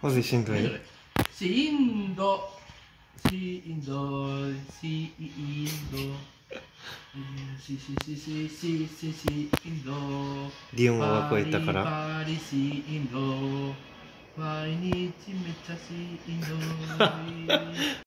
マジしんどいしんど。しんどしんどしししししししんどディオンは超えたから。バリバリしんど毎日めっちゃしんどい。